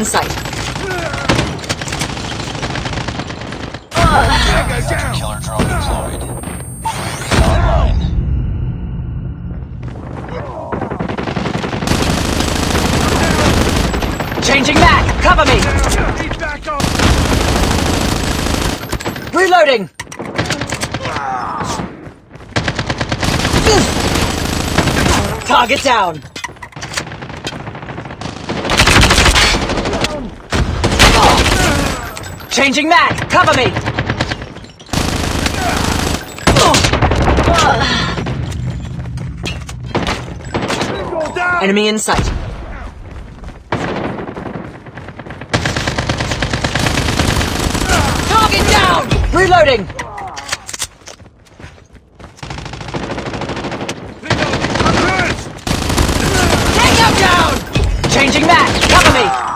in sight. Killer drone deployed. Online. Changing back! Cover me! Reloading! Target down! Changing mag! Cover me! Enemy in sight. Target down! Reloading! I'm hurt! Tango down! Changing mag! Cover me!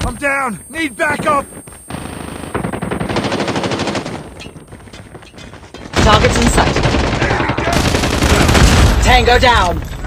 I'm down! Backup! Targets in sight. Tango down!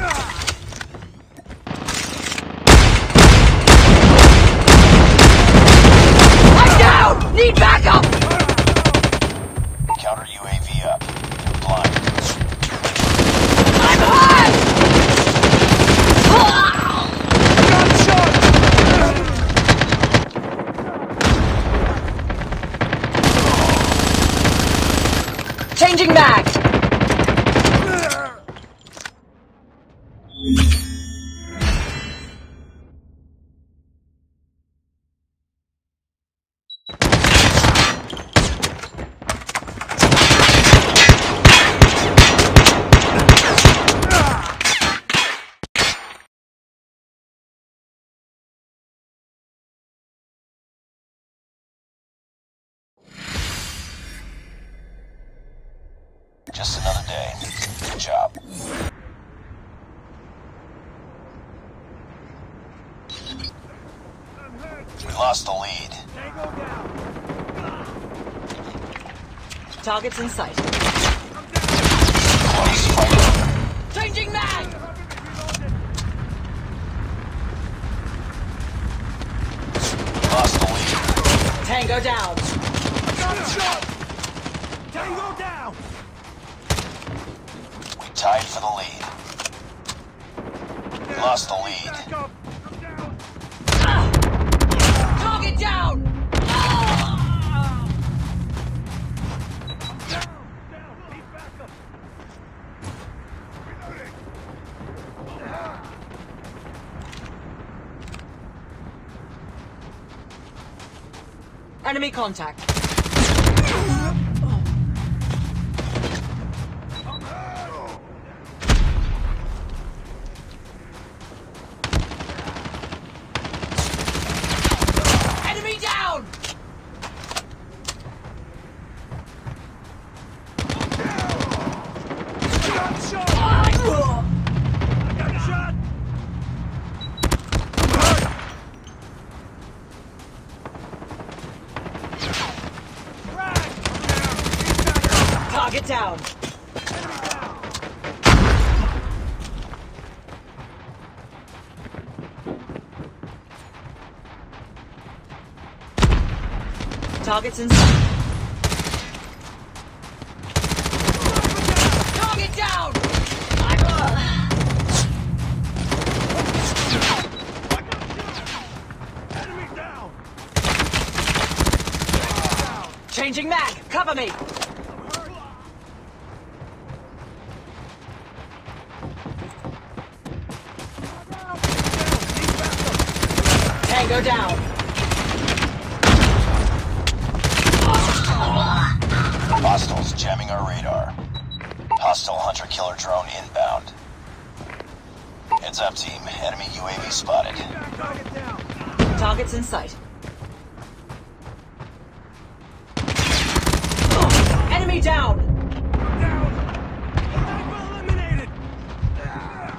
Just another day. Good job. We lost the lead. Tango down! Targets in sight. Close. Changing mag! Lost the lead. Tango down! Got shot! Tango down! We tied for the lead. Lost the lead. Backup! I'm down! Ah! Target down! Ah! Down! Down! Need backup! Reloading! Enemy contact. Targets in sight. Target down! Enemy down! Changing mag! Cover me! Tango down! Hostiles jamming our radar. Hostile hunter killer drone inbound. Heads up, team. Enemy UAV spotted. Target down! Targets in sight. Enemy down! Down! Sniper eliminated!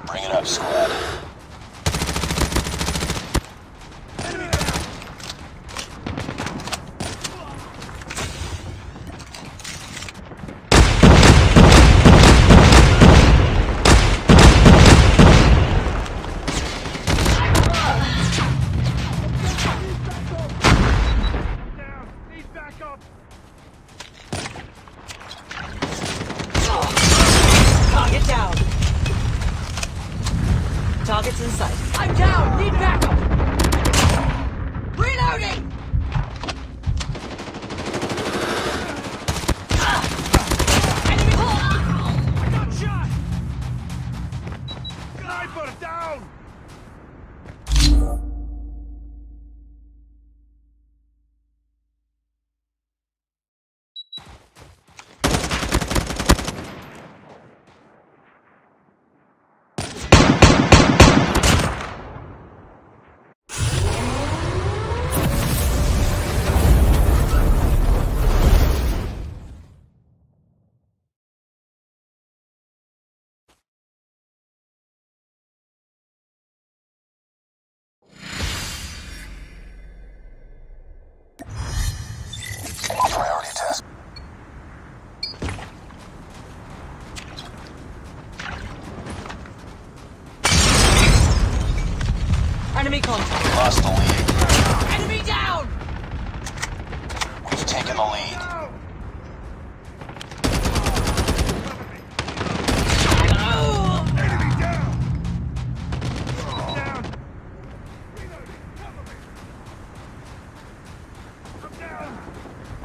Bring it up, squad.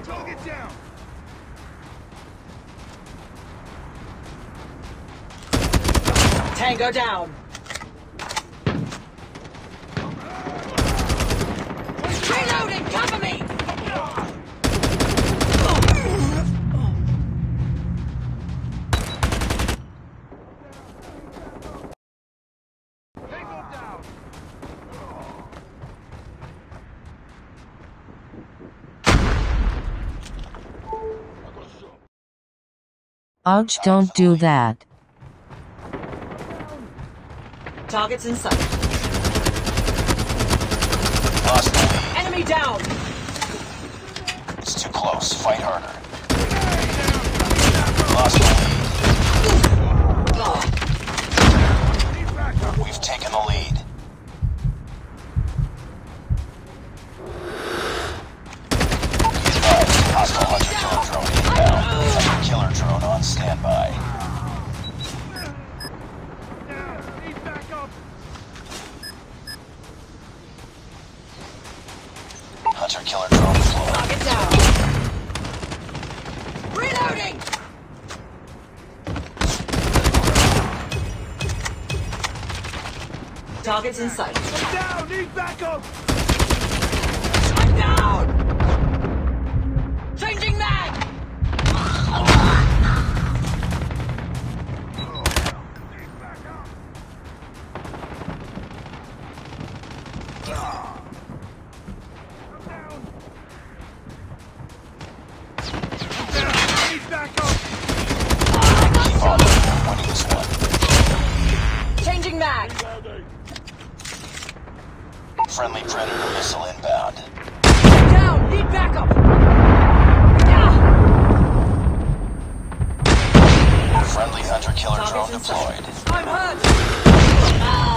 Target down! Tango down. Reloading. Cover me. Ouch, don't do that. Targets in sight. Lost the. Enemy down. It's too close. Fight harder. Lost the Need backup! lead. We've taken the lead. Drone on standby. Down! Need backup! Hunter killer drone deployed. Target down. Reloading. Targets in sight. I'm down! Need backup! I'm down. Down! Need backup! Keep on it. We're winning this one. Changing mag. Friendly Predator missile inbound. Down. Need backup. Ah. Friendly hunter killer drone Targets in sight. deployed. I'm hurt. Smoke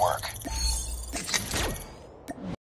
Work.